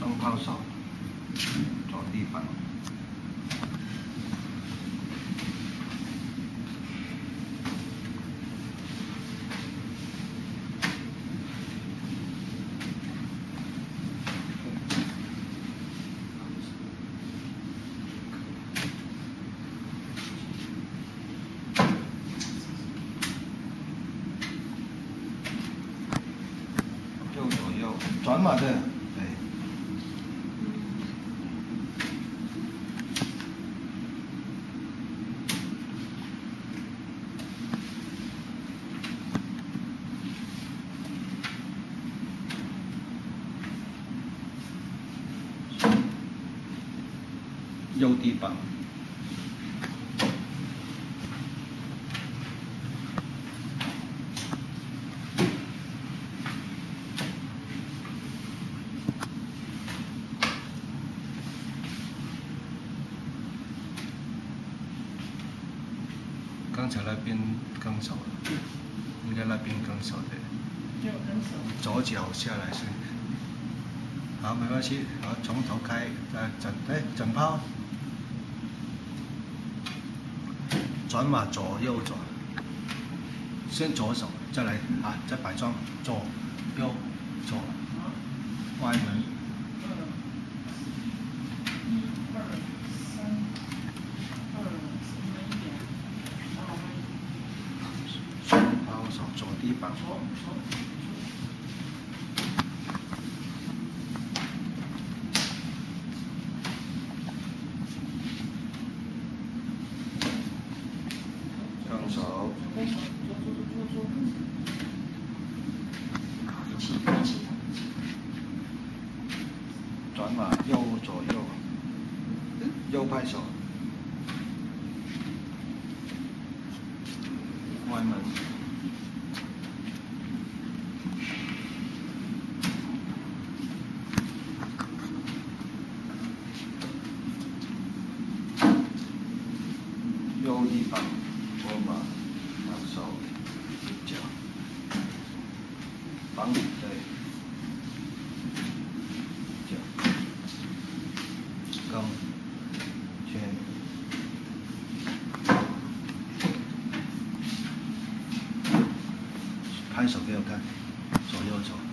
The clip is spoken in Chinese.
双抛手找地方，右左右转码的。右地板。刚才那边更少了，应该那边更少的。左脚下来是，好，没关系，好，从头开，呃，整，哎，整抛，转马左右转，先左手，再来啊，再摆桩，左右左，歪门，一二三，二慢一点，然后慢一点，抛手左地板，左左左。双手，转码右左右，右拍手，关门。右地板，左马，两手，脚，绑对，脚，跟，圈，拍手给我看，左右走。